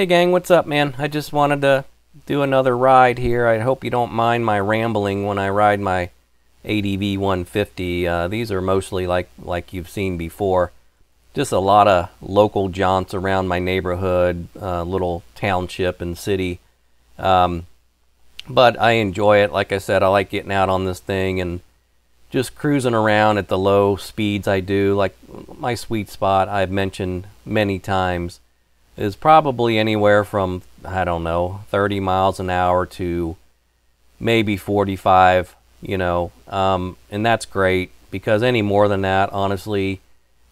Hey gang, what's up man? I just wanted to do another ride here. I hope you don't mind my rambling when I ride my ADV 150. Uh, these are mostly like, like you've seen before. Just a lot of local jaunts around my neighborhood, uh, little township and city. Um, but I enjoy it. Like I said, I like getting out on this thing and just cruising around at the low speeds I do. Like my sweet spot, I've mentioned many times is probably anywhere from, I don't know, 30 miles an hour to maybe 45, you know, um, and that's great because any more than that, honestly,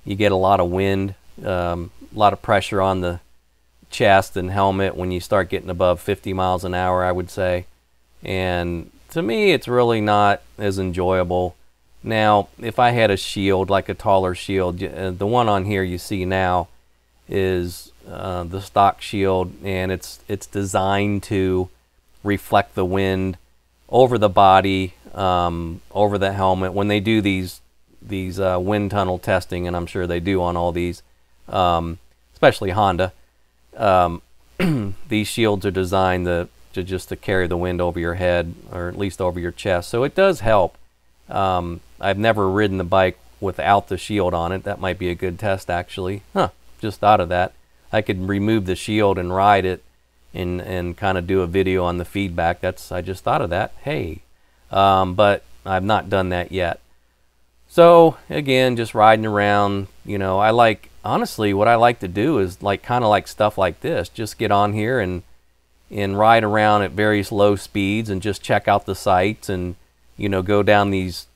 you get a lot of wind, um, a lot of pressure on the chest and helmet when you start getting above 50 miles an hour, I would say. And to me, it's really not as enjoyable. Now, if I had a shield, like a taller shield, uh, the one on here you see now is uh, the stock shield, and it's it's designed to reflect the wind over the body, um, over the helmet. When they do these these uh, wind tunnel testing, and I'm sure they do on all these, um, especially Honda, um, these shields are designed to, to just to carry the wind over your head, or at least over your chest. So it does help. Um, I've never ridden the bike without the shield on it. That might be a good test, actually. Huh? Just thought of that. I could remove the shield and ride it and, and kind of do a video on the feedback. That's I just thought of that. Hey, um, but I've not done that yet. So again, just riding around. You know, I like honestly what I like to do is like kind of like stuff like this. Just get on here and and ride around at various low speeds and just check out the sights and you know go down these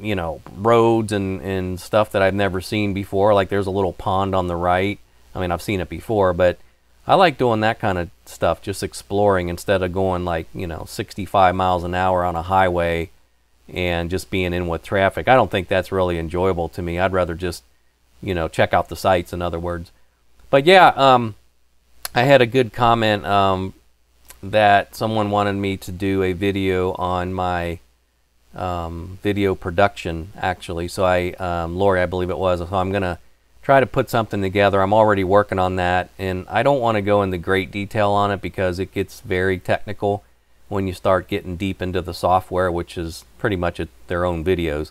you know roads and and stuff that I've never seen before. Like there's a little pond on the right I mean, I've seen it before, but I like doing that kind of stuff, just exploring instead of going like, you know, 65 miles an hour on a highway and just being in with traffic. I don't think that's really enjoyable to me. I'd rather just, you know, check out the sights, in other words. But yeah, um, I had a good comment um, that someone wanted me to do a video on my um, video production, actually. So I, um, Lori, I believe it was. So I'm to try to put something together. I'm already working on that, and I don't want to go into great detail on it because it gets very technical when you start getting deep into the software, which is pretty much their own videos.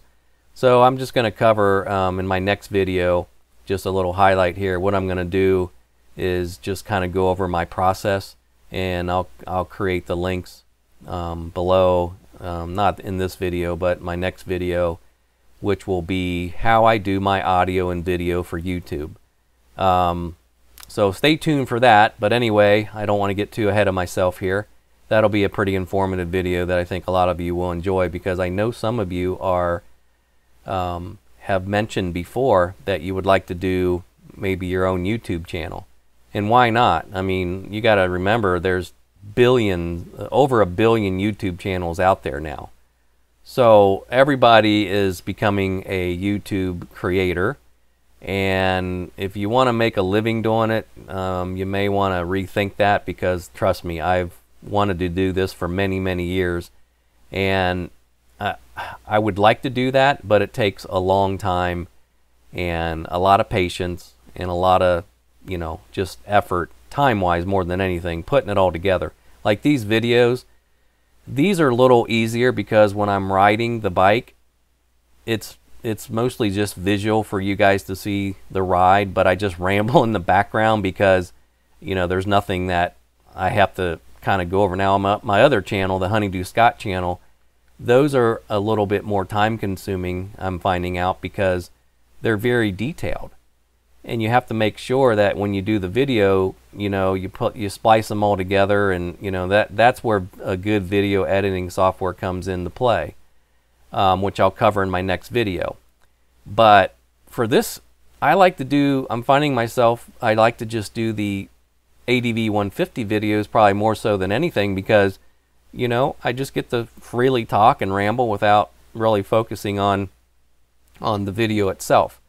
So I'm just to cover um, in my next video just a little highlight here. What I'm to do is just kind of go over my process, and I'll I'll create the links um, below. Um, not in this video, but my next video which will be how I do my audio and video for YouTube. Um, so stay tuned for that. But anyway, I don't want to get too ahead of myself here. That'll be a pretty informative video that I think a lot of you will enjoy because I know some of you are um, have mentioned before that you would like to do maybe your own YouTube channel. And why not? I mean, you got to remember there's billion, over a billion YouTube channels out there now. So everybody is becoming a YouTube creator. And if you want to make a living doing it, um, you may want to rethink that because trust me, I've wanted to do this for many, many years. And uh, I would like to do that, but it takes a long time and a lot of patience and a lot of, you know, just effort, time wise, more than anything, putting it all together. Like these videos, these are a little easier because when I'm riding the bike, it's it's mostly just visual for you guys to see the ride, but I just ramble in the background because you know there's nothing that I have to kind of go over. Now my, my other channel, the Honeydew Scott channel, those are a little bit more time consuming. I'm finding out because they're very detailed and you have to make sure that when you do the video, you know, you put you splice them all together, and you know that that's where a good video editing software comes into play, um, which I'll cover in my next video. But for this, I like to do. I'm finding myself. I like to just do the ADV 150 videos, probably more so than anything, because you know I just get to freely talk and ramble without really focusing on on the video itself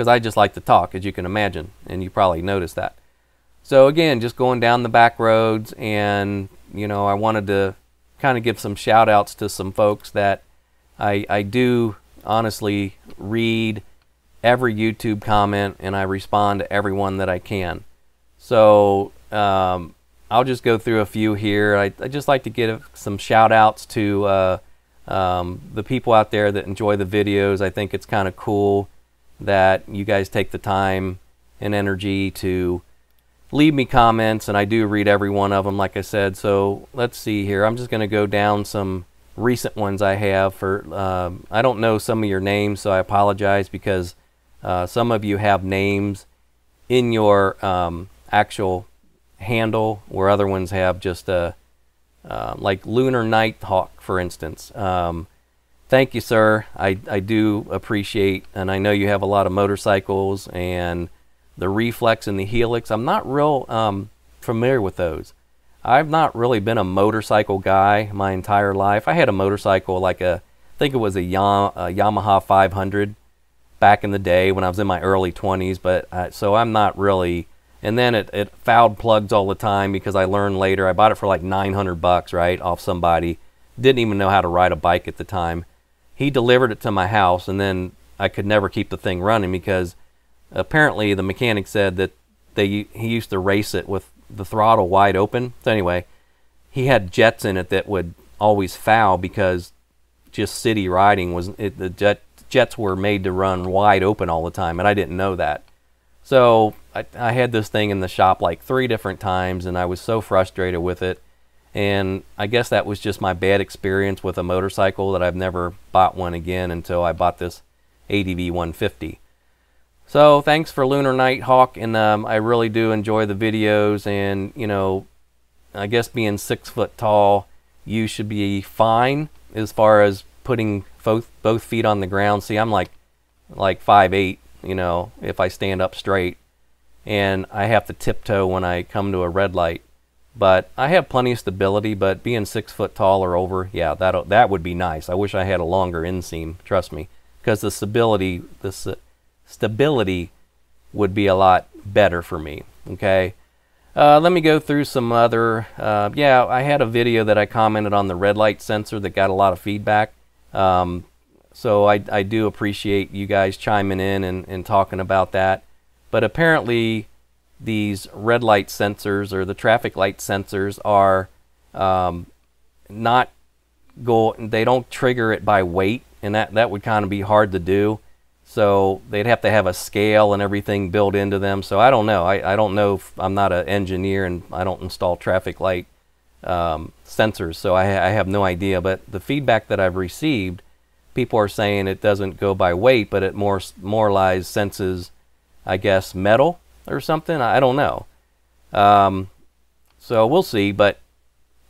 because I just like to talk, as you can imagine, and you probably noticed that. So again, just going down the back roads, and you know, I wanted to kind of give some shout outs to some folks that I, I do honestly read every YouTube comment and I respond to everyone that I can. So um, I'll just go through a few here. I, I just like to give some shout outs to uh, um, the people out there that enjoy the videos. I think it's kind of cool that you guys take the time and energy to leave me comments, and I do read every one of them, like I said. So let's see here. I'm just going to go down some recent ones I have. For um, I don't know some of your names, so I apologize because uh, some of you have names in your um, actual handle, where other ones have just a uh, like Lunar Nighthawk, for instance. Um, thank you, sir. I, I do appreciate, and I know you have a lot of motorcycles and the Reflex and the Helix. I'm not real um, familiar with those. I've not really been a motorcycle guy my entire life. I had a motorcycle like a, I think it was a, Yam- a Yamaha 500 back in the day when I was in my early 20s, but uh, so I'm not really and then it, it fouled plugs all the time because I learned later I bought it for like 900 bucks right off somebody didn't even know how to ride a bike at the time he delivered it to my house and then I could never keep the thing running because apparently the mechanic said that they he used to race it with the throttle wide open so anyway he had jets in it that would always foul because just city riding was it, the jet jets were made to run wide open all the time and I didn't know that so I, I had this thing in the shop like three different times, and I was so frustrated with it. And I guess that was just my bad experience with a motorcycle that I've never bought one again until I bought this ADV 150. So thanks for Lunar Nighthawk, and um, I really do enjoy the videos. And you know, I guess being six foot tall, you should be fine as far as putting both both feet on the ground. See, I'm like like five eight, you know, if I stand up straight and I have to tiptoe when I come to a red light. But I have plenty of stability, but being six foot tall or over, yeah, that that would be nice. I wish I had a longer inseam, trust me, because the stability, the stability would be a lot better for me. Okay, uh, let me go through some other. Uh, yeah, I had a video that I commented on the red light sensor that got a lot of feedback. Um, so I, I do appreciate you guys chiming in and, and talking about that. But apparently, these red light sensors or the traffic light sensors are um, not go. They don't trigger it by weight, and that that would kind of be hard to do. So they'd have to have a scale and everything built into them. So I don't know. I, I don't know. I'm not an engineer and I don't install traffic light um, sensors, so I, I have no idea. But the feedback that I've received, people are saying it doesn't go by weight, but it more more lies senses I guess, metal or something. I don't know. Um, so we'll see, but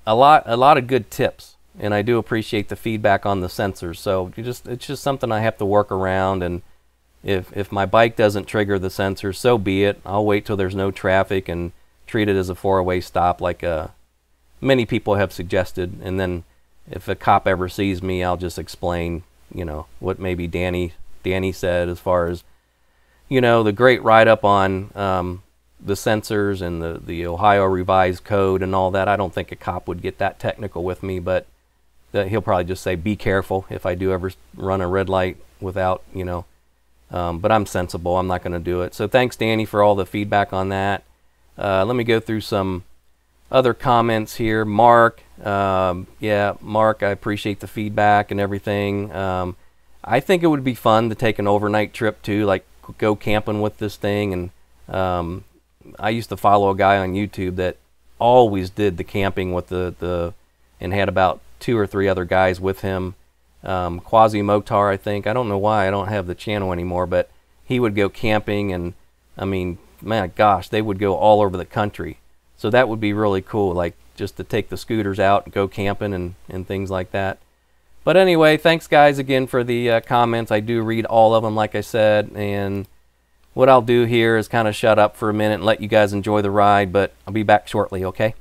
a lot, a lot of good tips, and I do appreciate the feedback on the sensors. So you just, it's just something I have to work around, and if if my bike doesn't trigger the sensors, so be it. I'll wait till there's no traffic and treat it as a four-way stop, like uh, many people have suggested, and then if a cop ever sees me, I'll just explain, you know, what maybe Danny Danny said as far as you know, the great write up on um, the sensors and the, the Ohio revised code and all that. I don't think a cop would get that technical with me, but he'll probably just say, be careful if I do ever run a red light without, you know. Um, but I'm sensible. I'm not going to do it. So thanks, Danny, for all the feedback on that. Uh, let me go through some other comments here. Mark, um, yeah, Mark, I appreciate the feedback and everything. Um, I think it would be fun to take an overnight trip too, like go camping with this thing. And um, I used to follow a guy on YouTube that always did the camping with the, the and had about two or three other guys with him. Um, Quasi Motar, I think. I don't know why I don't have the channel anymore, but he would go camping, and I mean, my gosh, they would go all over the country. So that would be really cool, like just to take the scooters out and go camping and, and things like that. But anyway, thanks guys again for the uh, comments. I do read all of them, like I said. And what I'll do here is kind of shut up for a minute and let you guys enjoy the ride. But I'll be back shortly, okay?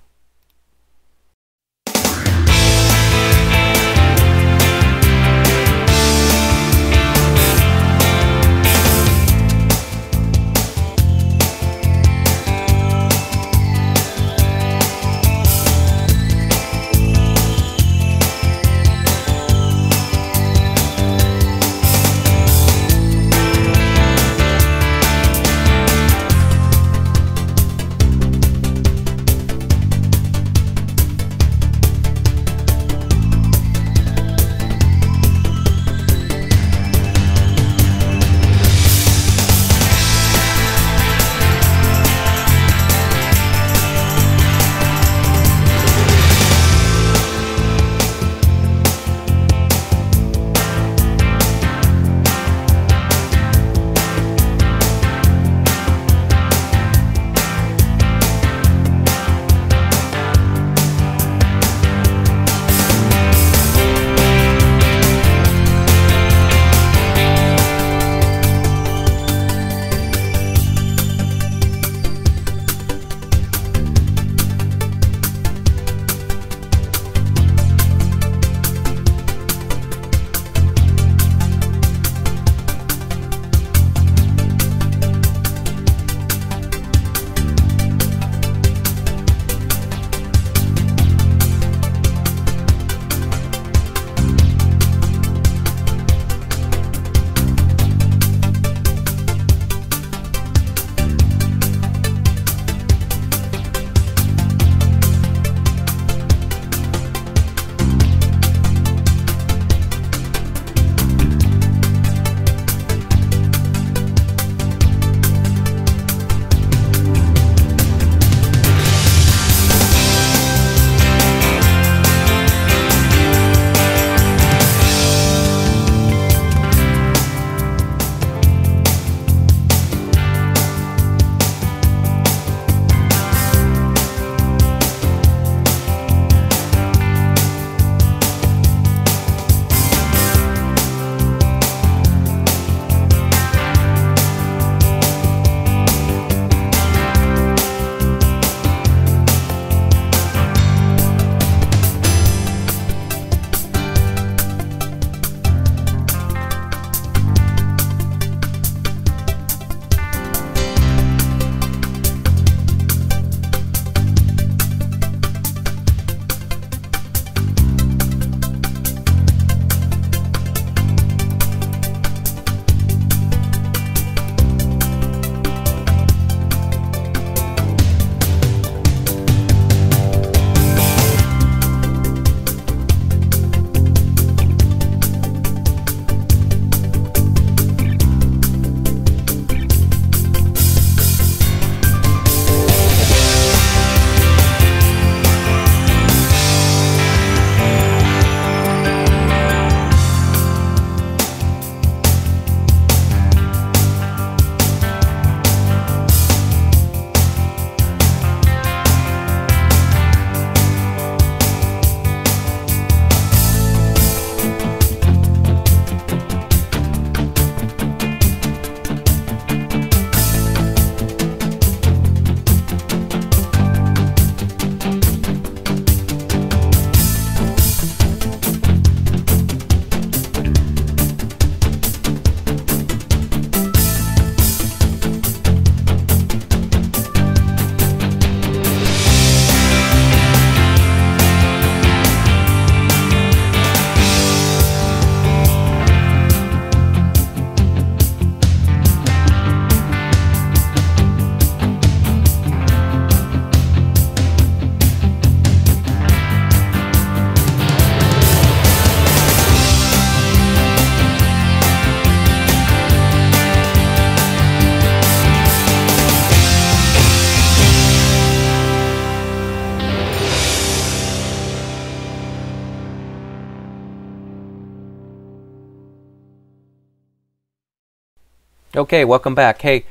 Okay, welcome back. Hey,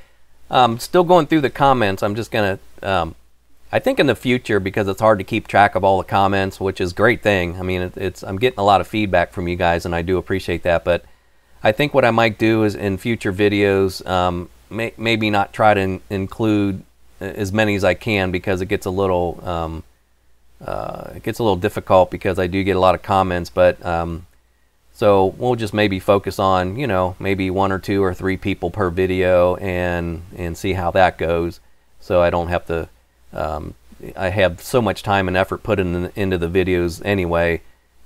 um, still going through the comments. I'm just gonna. Um, I think in the future, because it's hard to keep track of all the comments, which is great thing. I mean, it, it's I'm getting a lot of feedback from you guys, and I do appreciate that. But I think what I might do is in future videos, um, may, maybe not try to in, include as many as I can because it gets a little um, uh, it gets a little difficult because I do get a lot of comments. But um, so we'll just maybe focus on, you know, maybe one or two or three people per video and and see how that goes. So I don't have to. Um, I have so much time and effort put in, into the videos anyway.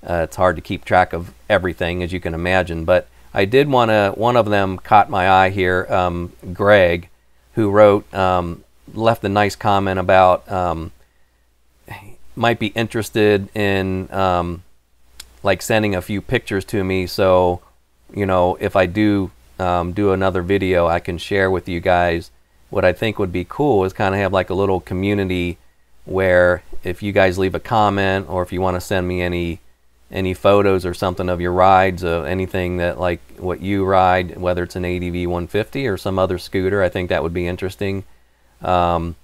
Uh, it's hard to keep track of everything, as you can imagine. But I did want to. One of them caught my eye here. Um, Greg, who wrote, um, left a nice comment about um, might be interested in um, like sending a few pictures to me. So, you know, if I do um, do another video, I can share with you guys. What I think would be cool is kind of have like a little community where if you guys leave a comment or if you want to send me any any photos or something of your rides of anything that like what you ride, whether it's an ADV 150 or some other scooter, I think that would be interesting. Um,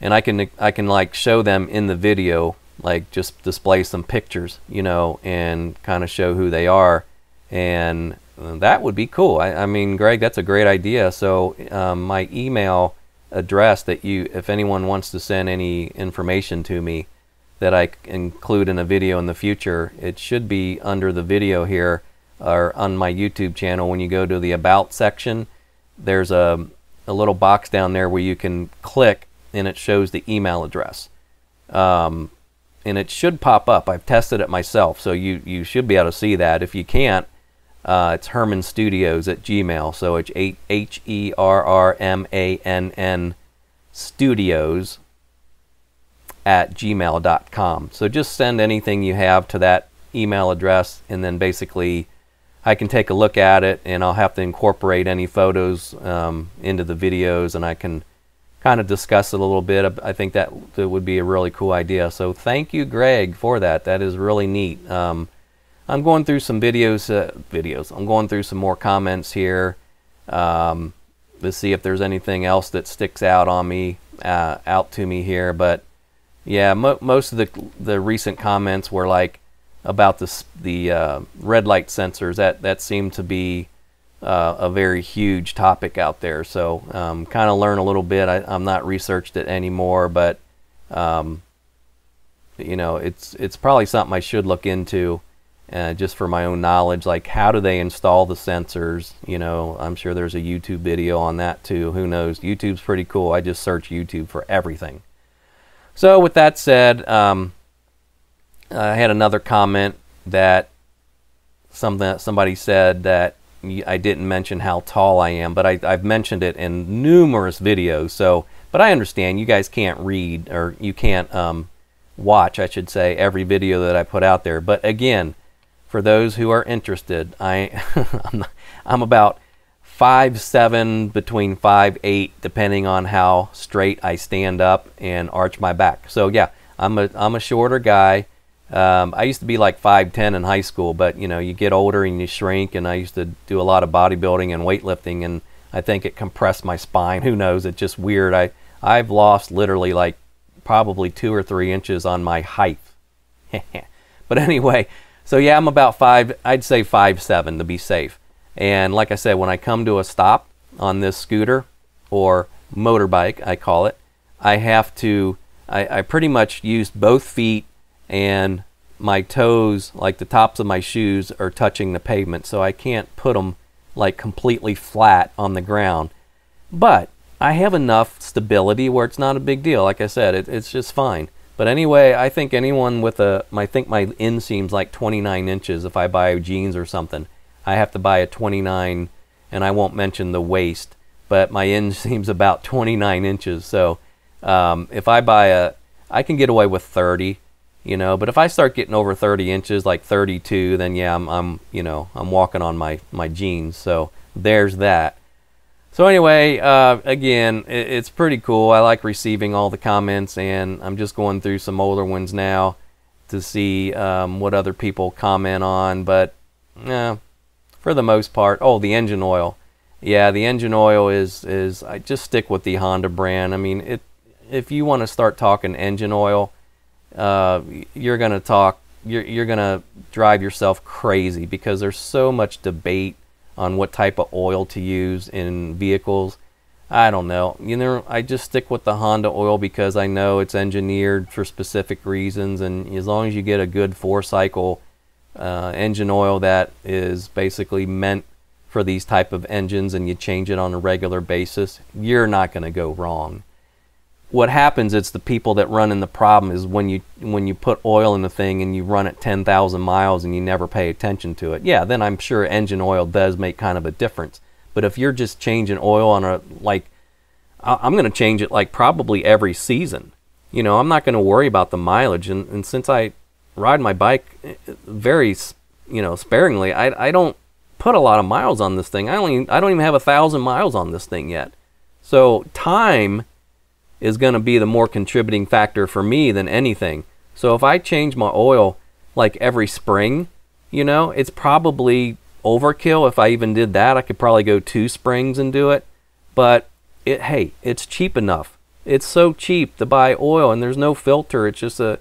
and I can I can like show them in the video like just display some pictures, you know, and kind of show who they are, and that would be cool. I, I mean, Greg, that's a great idea. So um, my email address that you, if anyone wants to send any information to me that I include in a video in the future, it should be under the video here or on my YouTube channel. When you go to the About section, there's a, a little box down there where you can click and it shows the email address. Um, and it should pop up. I've tested it myself, so you, you should be able to see that. If you can't, uh, it's Herrmann Studios at Gmail. So it's H E R R M A N N Studios at gmail.com. So just send anything you have to that email address, and then basically I can take a look at it, and I'll have to incorporate any photos um, into the videos, and I can kind of discuss it a little bit. I think that, that would be a really cool idea. So thank you, Greg, for that. That is really neat. Um, I'm going through some videos. Uh, videos. I'm going through some more comments here um, to see if there's anything else that sticks out on me, uh, out to me here. But yeah, mo most of the the recent comments were like about the the uh, red light sensors. That that seemed to be uh, a very huge topic out there. So um, kind of learn a little bit. I, am not researched it anymore, but um, you know, it's it's probably something I should look into. Uh, just for my own knowledge, like how do they install the sensors? You know, I'm sure there's a YouTube video on that too. Who knows? YouTube's pretty cool. I just search YouTube for everything. So with that said, um, I had another comment that something somebody said that I didn't mention how tall I am, but I, have mentioned it in numerous videos. So, but I understand you guys can't read or you can't um, watch, I should say, every video that I put out there. But again, for those who are interested, I I'm, I'm about five seven between five eight, depending on how straight I stand up and arch my back. So yeah, I'm a I'm a shorter guy. Um, I used to be like 5'10 in high school, but you know, you get older and you shrink, and I used to do a lot of bodybuilding and weightlifting, and I think it compressed my spine. Who knows? It's just weird. I I've lost literally like probably two or three inches on my height. but anyway, so yeah, I'm about five. I'd say five seven to be safe. And like I said, when I come to a stop on this scooter or motorbike, I call it, I have to. I, I pretty much use both feet and my toes, like the tops of my shoes, are touching the pavement, so I can't put them like completely flat on the ground. But I have enough stability where it's not a big deal. Like I said, it, it's just fine. But anyway, I think anyone with a, I think my inseam's like 29 inches if I buy jeans or something. I have to buy a 29, and I won't mention the waist, but my inseam's about 29 inches. So um, if I buy a, I can get away with 30 you know. But if I start getting over 30 inches, like 32, then yeah, I'm, I'm you know, I'm walking on my my jeans. So there's that. So anyway, uh, again, it, it's pretty cool. I like receiving all the comments, and I'm just going through some older ones now to see um, what other people comment on. But uh, for the most part, oh, the engine oil. yeah, the engine oil is is I just stick with the Honda brand. I mean, it if you want to start talking engine oil, uh, you're gonna talk you're you're gonna drive yourself crazy because there's so much debate on what type of oil to use in vehicles. I don't know. You know, I just stick with the Honda oil because I know it's engineered for specific reasons, and as long as you get a good four cycle uh, engine oil that is basically meant for these type of engines and you change it on a regular basis, you're not going to go wrong. What happens it's the people that run in the problem is when you when you put oil in the thing and you run it 10,000 miles and you never pay attention to it. Yeah, then I'm sure engine oil does make kind of a difference. But if you're just changing oil on a like I'm going to change it like probably every season. You know, I'm not going to worry about the mileage and, and since I ride my bike eh, very you know sparingly, I I don't put a lot of miles on this thing. I only I don't even have a thousand miles on this thing yet. So time is going to be the more contributing factor for me than anything. So if I change my oil like every spring, you know, it's probably overkill. If I even did that, I could probably go two springs and do it. But it hey, it's cheap enough. It's so cheap to buy oil and there's no filter. It's just a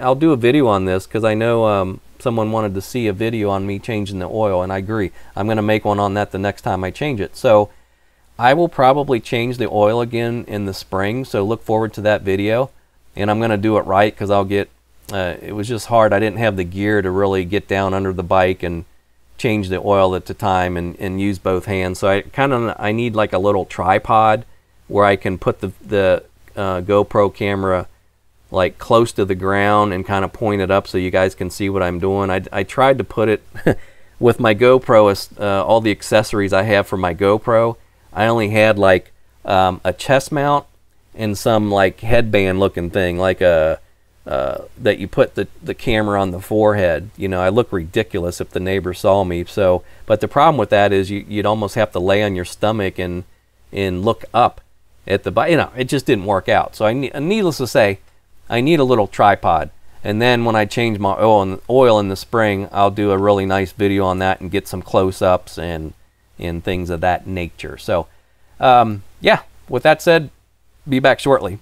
I'll do a video on this because I know um, someone wanted to see a video on me changing the oil, and I agree. I'm going to make one on that the next time I change it. So I will probably change the oil again in the spring, so look forward to that video. And I'm going to do it right because I'll get, uh, it was just hard. I didn't have the gear to really get down under the bike and change the oil at the time and, and use both hands. So I kind of, I need like a little tripod where I can put the, the uh, GoPro camera like close to the ground and kind of point it up so you guys can see what I'm doing. I, I tried to put it with my GoPro, uh, all the accessories I have for my GoPro. I only had like um, a chest mount and some like headband looking thing, like a uh, that you put the, the camera on the forehead. You know, I look ridiculous if the neighbor saw me. So, but the problem with that is you, you'd almost have to lay on your stomach and and look up at the. You know, it just didn't work out. So I, needless to say, I need a little tripod. And then when I change my oil in, oil in the spring, I'll do a really nice video on that and get some close-ups and, and things of that nature. So, um, yeah, with that said, be back shortly.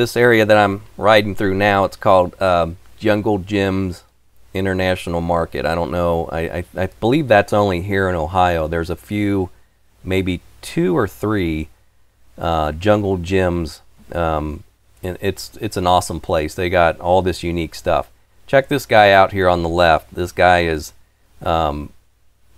This area that I'm riding through now, it's called um, Jungle Jim's International Market. I don't know. I, I, I believe that's only here in Ohio. There's a few, maybe two or three uh, Jungle Jim's. Um, and it's it's an awesome place. They got all this unique stuff. Check this guy out here on the left. This guy is, um,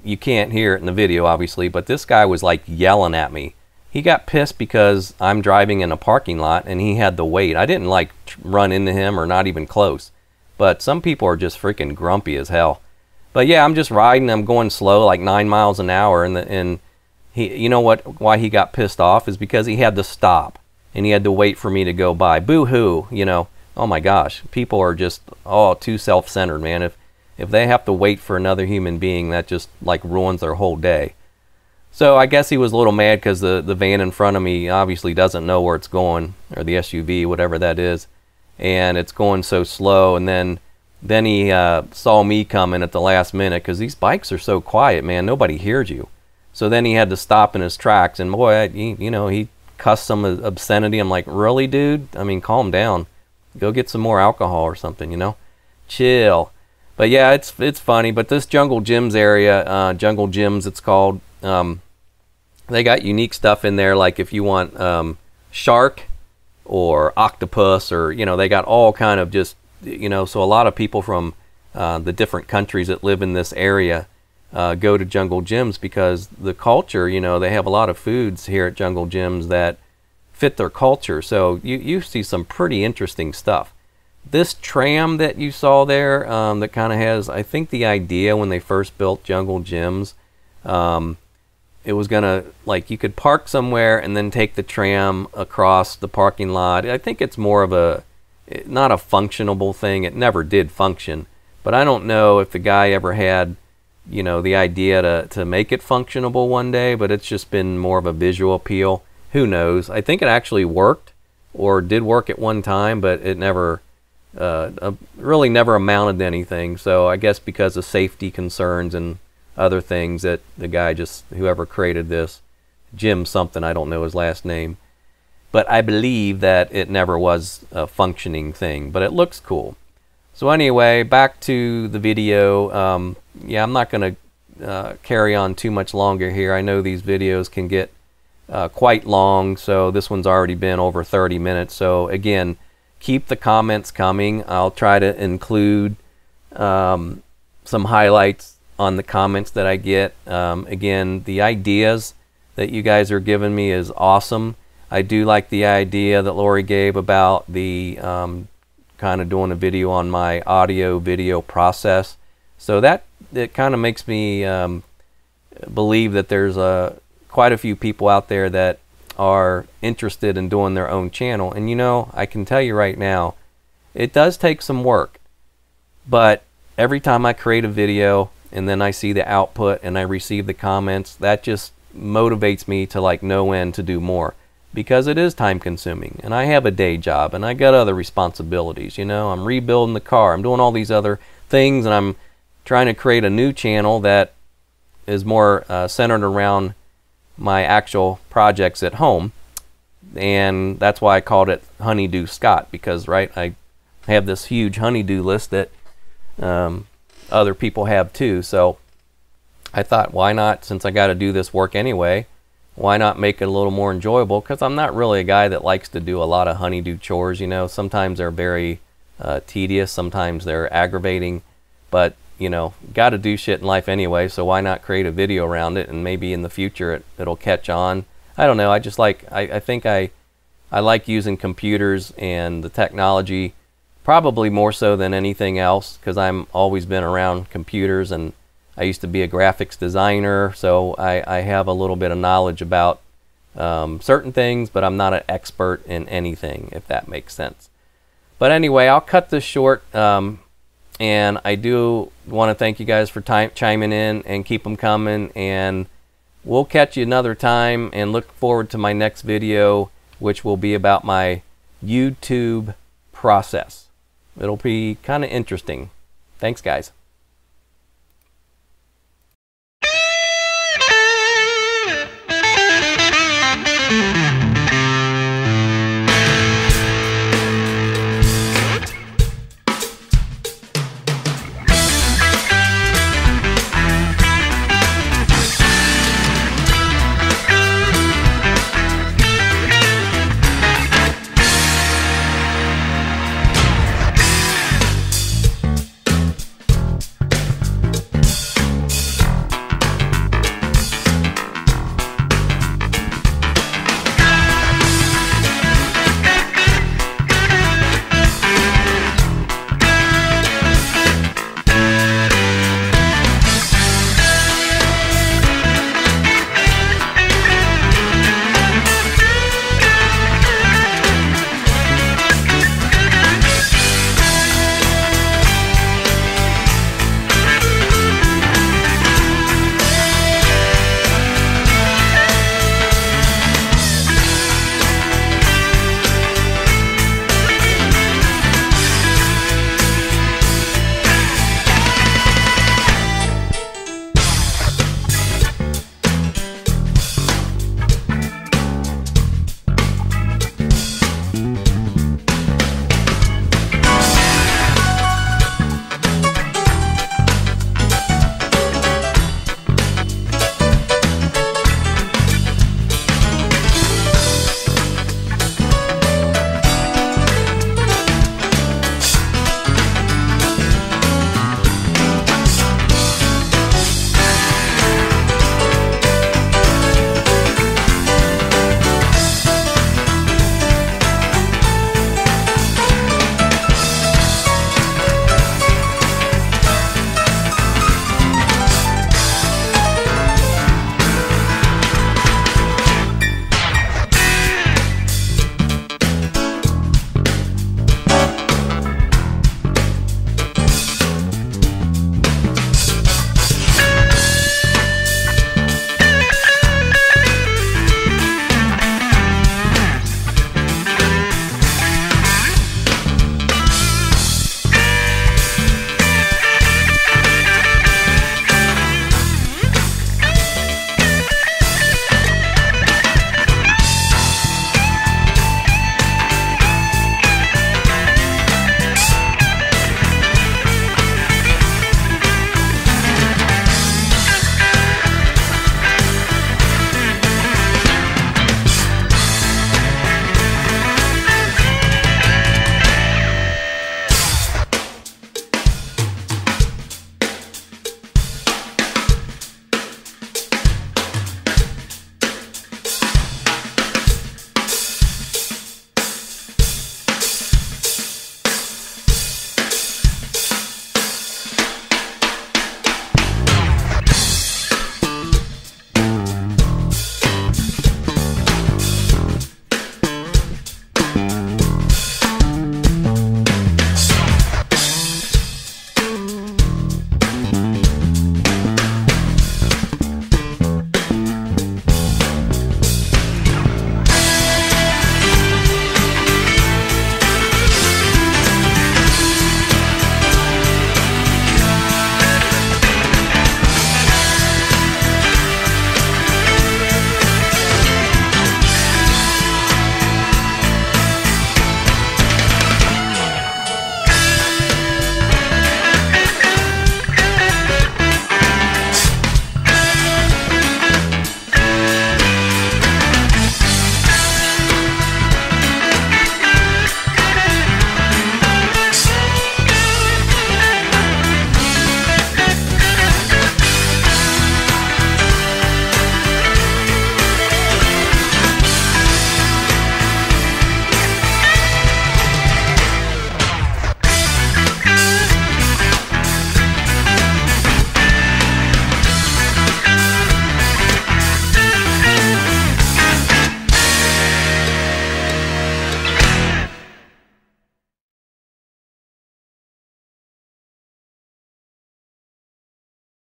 you can't hear it in the video obviously, but this guy was like yelling at me. He got pissed because I'm driving in a parking lot and he had the wait. I didn't like run into him or not even close. But some people are just freaking grumpy as hell. But yeah, I'm just riding. I'm going slow, like nine miles an hour, and the, and he, you know what? Why he got pissed off is because he had to stop and he had to wait for me to go by. Boo hoo, you know. Oh my gosh, people are just oh too self-centered, man. If if they have to wait for another human being, that just like ruins their whole day. So I guess he was a little mad because the the van in front of me obviously doesn't know where it's going or the SUV, whatever that is, and it's going so slow. And then then he uh, saw me coming at the last minute because these bikes are so quiet, man. Nobody hears you. So then he had to stop in his tracks, and boy, I, you know, he cussed some obscenity. I'm like, really, dude? I mean, calm down. Go get some more alcohol or something, you know? Chill. But yeah, it's it's funny. But this Jungle Jim's area, uh, Jungle Jim's, it's called. Um, they got unique stuff in there. Like if you want um, shark or octopus, or you know, they got all kind of just you know. So a lot of people from uh, the different countries that live in this area uh, go to Jungle Jim's because the culture, you know, they have a lot of foods here at Jungle Jim's that fit their culture. So you, you see some pretty interesting stuff. This tram that you saw there um, that kind of has, I think the idea when they first built Jungle Jim's, um, it was to, like, you could park somewhere and then take the tram across the parking lot. I think it's more of a, not a functionable thing. It never did function. But I don't know if the guy ever had you know, the idea to, to make it functionable one day, but it's just been more of a visual appeal. Who knows? I think it actually worked or did work at one time, but it never, uh, uh, really never amounted to anything. So I guess because of safety concerns and other things that the guy just, whoever created this, Jim something, I don't know his last name, but I believe that it never was a functioning thing, but it looks cool. So anyway, back to the video. Um, yeah, I'm not going to uh, carry on too much longer here. I know these videos can get uh, quite long, so this one's already been over 30 minutes. So again, keep the comments coming. I'll try to include um, some highlights on the comments that I get. Um, again, the ideas that you guys are giving me is awesome. I do like the idea that Lori gave about the um, kind of doing a video on my audio video process. So that it kind of makes me um, believe that there's a quite a few people out there that are interested in doing their own channel. And you know, I can tell you right now, it does take some work. But every time I create a video and then I see the output and I receive the comments, that just motivates me to like no end to do more because it is time consuming and I have a day job and I got other responsibilities, you know. I'm rebuilding the car. I'm doing all these other things and I'm trying to create a new channel that is more uh, centered around my actual projects at home. And that's why I called it Honeydew Scott because, right, I have this huge honeydew list that um, other people have too. So I thought, why not, since I got to do this work anyway, why not make it a little more enjoyable? Because I'm not really a guy that likes to do a lot of honeydew chores. You know, sometimes they're very uh, tedious, sometimes they're aggravating, but you know, got to do shit in life anyway, so why not create a video around it and maybe in the future it, it'll catch on. I don't know. I just like, I, I think I, I like using computers and the technology probably more so than anything else because I'm always been around computers and I used to be a graphics designer, so I, I have a little bit of knowledge about um, certain things, but I'm not an expert in anything, if that makes sense. But anyway, I'll cut this short. Um, and I do want to thank you guys for time, chiming in and keep them coming. And we'll catch you another time and look forward to my next video, which will be about my YouTube process. It'll be kind of interesting. Thanks, guys.